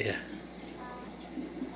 Yeah.